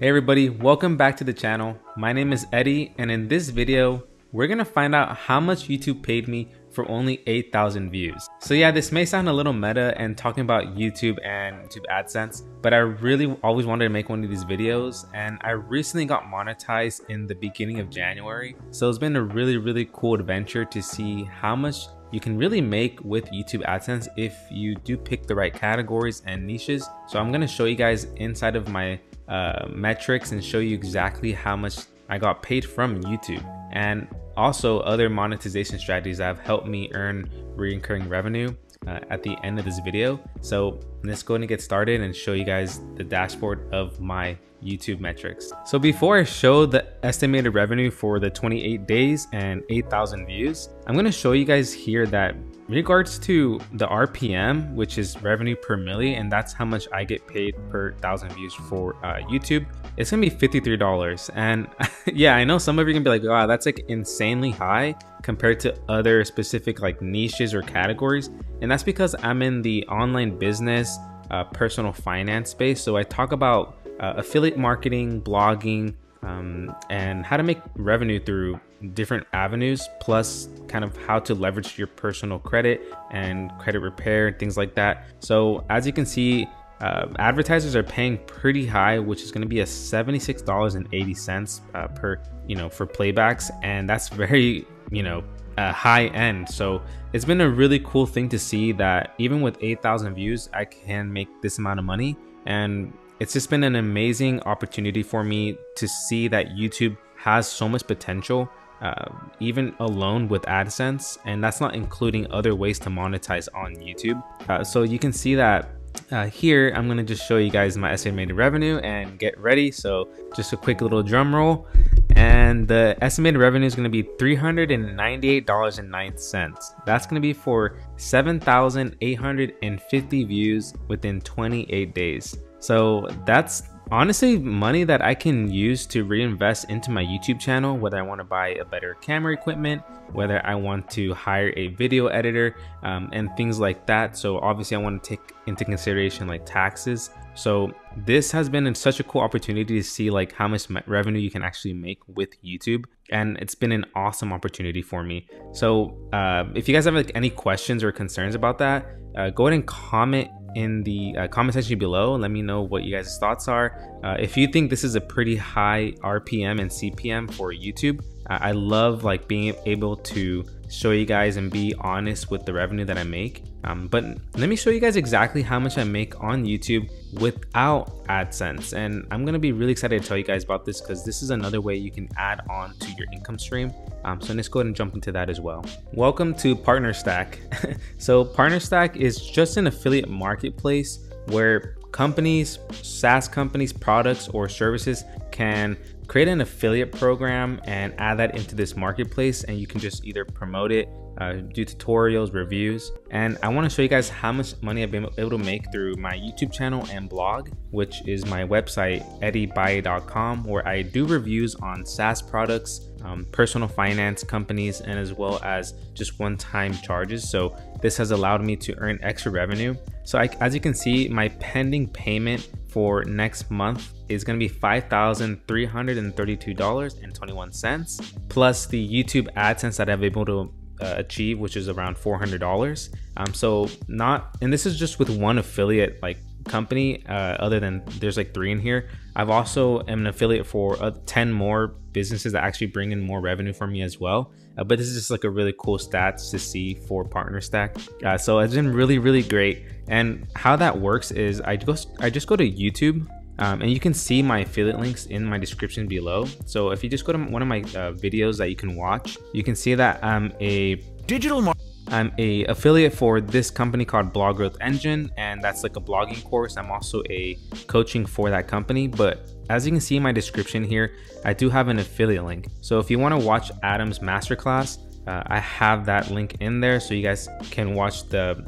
Hey everybody, welcome back to the channel. My name is Eddy and in this video, we're gonna find out how much YouTube paid me for only 8,000 views. So yeah, this may sound a little meta and talking about YouTube and YouTube AdSense, but I really always wanted to make one of these videos and I recently got monetized in the beginning of January. So it's been a really, really cool adventure to see how much you can really make with YouTube AdSense if you do pick the right categories and niches. So I'm gonna show you guys inside of my uh, metrics and show you exactly how much I got paid from YouTube and also other monetization strategies that have helped me earn recurring revenue uh, at the end of this video. So let's go and get started and show you guys the dashboard of my YouTube metrics. So before I show the estimated revenue for the 28 days and 8,000 views, I'm gonna show you guys here that regards to the RPM, which is revenue per milli, and that's how much I get paid per thousand views for uh, YouTube, it's gonna be $53. And yeah, I know some of you gonna be like, wow, that's like insanely high compared to other specific like niches or categories. And that's because I'm in the online business, uh, personal finance space. So I talk about uh, affiliate marketing, blogging, um, and how to make revenue through different avenues, plus kind of how to leverage your personal credit and credit repair and things like that. So as you can see, uh, advertisers are paying pretty high, which is going to be a $76.80 uh, per, you know, for playbacks. And that's very, you know, uh, high end. So it's been a really cool thing to see that even with 8,000 views, I can make this amount of money. And it's just been an amazing opportunity for me to see that YouTube has so much potential, uh, even alone with AdSense, and that's not including other ways to monetize on YouTube. Uh, so you can see that uh, here, I'm gonna just show you guys my estimated revenue and get ready. So just a quick little drum roll. And the estimated revenue is gonna be $398.09. That's gonna be for 7,850 views within 28 days. So that's honestly money that I can use to reinvest into my YouTube channel, whether I want to buy a better camera equipment, whether I want to hire a video editor, um, and things like that. So obviously I want to take into consideration like taxes. So this has been such a cool opportunity to see like how much revenue you can actually make with YouTube. And it's been an awesome opportunity for me. So uh, if you guys have like any questions or concerns about that, uh, go ahead and comment in the uh, comment section below let me know what you guys thoughts are. Uh, if you think this is a pretty high rpm and cpm for youtube i love like being able to show you guys and be honest with the revenue that i make um, but let me show you guys exactly how much i make on youtube without adsense and i'm to be really excited to tell you guys about this because this is another way you can add on to your income stream um, so let's go ahead and jump into that as well. Welcome to PartnerStack. so PartnerStack is just an affiliate marketplace where companies, SaaS companies, products or services can create an affiliate program and add that into this marketplace and you can just either promote it uh, do tutorials, reviews, and I want to show you guys how much money I've been able to make through my YouTube channel and blog, which is my website, eddyballe.com, where I do reviews on SaaS products, um, personal finance companies, and as well as just one-time charges. So this has allowed me to earn extra revenue. So I, as you can see, my pending payment for next month is going to be $5,332.21 plus the YouTube AdSense that I've been able to uh, achieve, which is around $400. Um, so not, and this is just with one affiliate like company, uh, other than there's like three in here. I've also am an affiliate for uh, 10 more businesses that actually bring in more revenue for me as well. Uh, but this is just like a really cool stats to see for PartnerStack. Uh, so it's been really, really great. And how that works is I go, I just go to YouTube um, and you can see my affiliate links in my description below. So if you just go to one of my uh, videos that you can watch, you can see that I'm a digital. I'm a affiliate for this company called Blog Growth Engine, and that's like a blogging course. I'm also a coaching for that company. But as you can see in my description here, I do have an affiliate link. So if you want to watch Adam's masterclass, uh, I have that link in there so you guys can watch the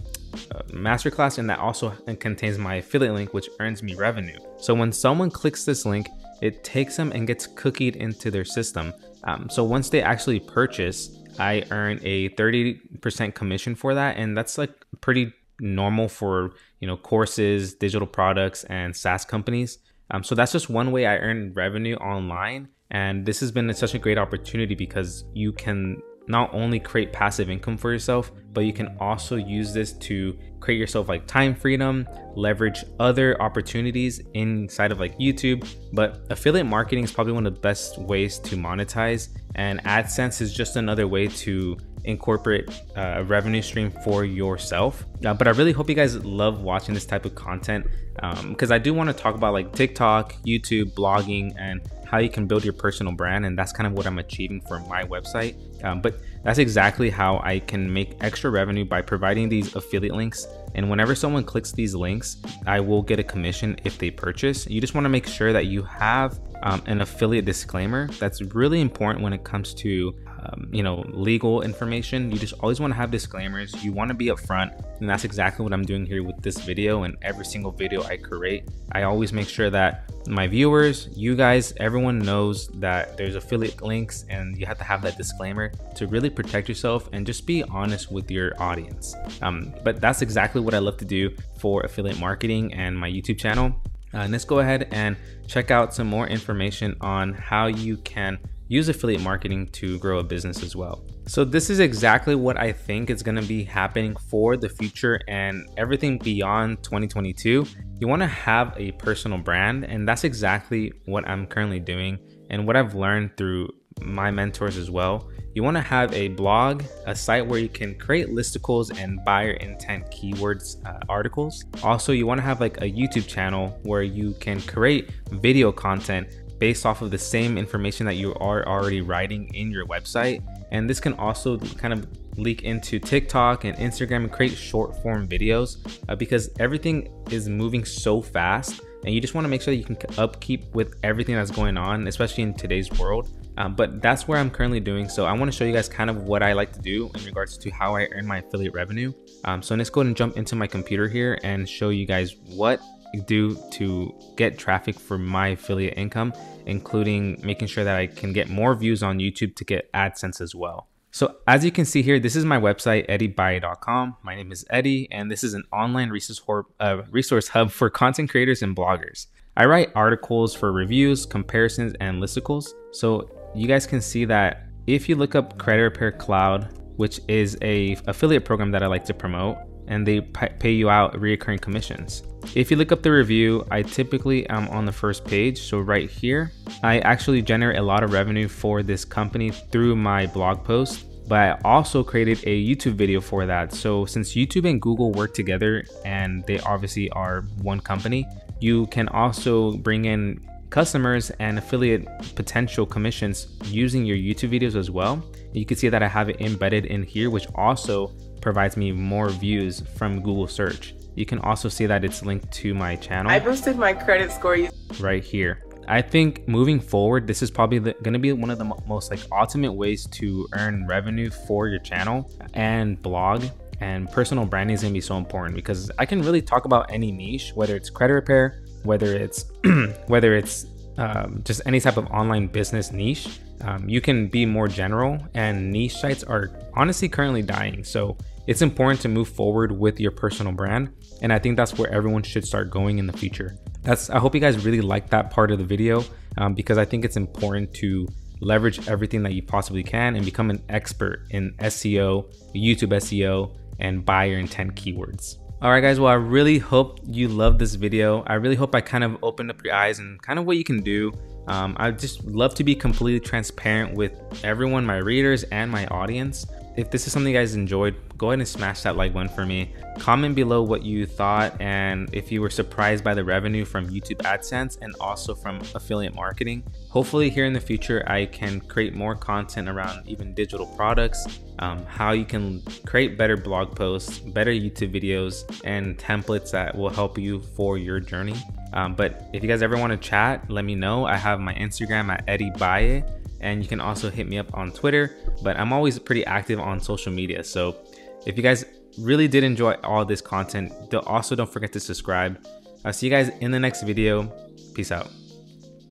uh, masterclass and that also contains my affiliate link which earns me revenue so when someone clicks this link it takes them and gets cookied into their system um, so once they actually purchase i earn a 30% commission for that and that's like pretty normal for you know courses digital products and saas companies Um, so that's just one way I earn revenue online. And this has been such a great opportunity because you can not only create passive income for yourself, but you can also use this to create yourself like time freedom, leverage other opportunities inside of like YouTube. But affiliate marketing is probably one of the best ways to monetize, and AdSense is just another way to incorporate uh, a revenue stream for yourself. Uh, but I really hope you guys love watching this type of content because um, I do want to talk about like TikTok, YouTube, blogging, and how you can build your personal brand. And that's kind of what I'm achieving for my website. Um, but that's exactly how I can make extra revenue by providing these affiliate links. And whenever someone clicks these links, I will get a commission if they purchase. You just want to make sure that you have um, an affiliate disclaimer. That's really important when it comes to um, you know legal information you just always want to have disclaimers. You want to be upfront and that's exactly what i'm doing here with this video and every single video i create. I always make sure that my viewers you guys everyone knows that there's affiliate links and you have to have that disclaimer to really protect yourself and just be honest with your audience. Um, but that's exactly what i love to do for affiliate marketing and my youtube channel. Uh, let's go ahead and check out some more information on how you can use affiliate marketing to grow a business as well. So this is exactly what I think is going to be happening for the future and everything beyond 2022. You want to have a personal brand and that's exactly what I'm currently doing and what I've learned through my mentors as well. You want to have a blog, a site where you can create listicles and buyer intent keywords uh, articles. Also, you want to have like a YouTube channel where you can create video content based off of the same information that you are already writing in your website. And this can also kind of leak into TikTok and Instagram and create short form videos uh, because everything is moving so fast and you just want to make sure that you can upkeep with everything that's going on, especially in today's world. Um, but that's where I'm currently doing. So I want to show you guys kind of what I like to do in regards to how I earn my affiliate revenue. Um, so let's go ahead and jump into my computer here and show you guys what do to get traffic for my affiliate income, including making sure that I can get more views on YouTube to get AdSense as well. So as you can see here, this is my website, eddyballe.com. My name is Eddy, and this is an online resource, uh, resource hub for content creators and bloggers. I write articles for reviews, comparisons, and listicles. So you guys can see that if you look up Credit Repair Cloud, which is a affiliate program that I like to promote, and they pay you out recurring commissions. If you look up the review, I typically am on the first page. So right here, I actually generate a lot of revenue for this company through my blog post but I also created a YouTube video for that. So since YouTube and Google work together and they obviously are one company, you can also bring in customers and affiliate potential commissions using your YouTube videos as well. You can see that I have it embedded in here, which also provides me more views from Google search. You can also see that it's linked to my channel. I boosted my credit score right here. I think moving forward, this is probably going to be one of the most like ultimate ways to earn revenue for your channel and blog and personal branding is going to be so important because I can really talk about any niche, whether it's credit repair, whether it's whether it's um, just any type of online business niche. Um, you can be more general, and niche sites are honestly currently dying. So it's important to move forward with your personal brand. And I think that's where everyone should start going in the future. That's I hope you guys really like that part of the video um, because I think it's important to leverage everything that you possibly can and become an expert in SEO, YouTube SEO, and buyer intent keywords. All right, guys. Well, I really hope you love this video. I really hope I kind of opened up your eyes and kind of what you can do. Um, I just love to be completely transparent with everyone, my readers and my audience. If this is something you guys enjoyed, go ahead and smash that like button for me. Comment below what you thought and if you were surprised by the revenue from YouTube AdSense and also from affiliate marketing. Hopefully, here in the future, I can create more content around even digital products, um, how you can create better blog posts, better YouTube videos, and templates that will help you for your journey. Um, but if you guys ever want to chat, let me know. I have my Instagram at Eddy Balle and you can also hit me up on Twitter. But I'm always pretty active on social media. So if you guys really did enjoy all this content, also don't forget to subscribe. I'll see you guys in the next video. Peace out.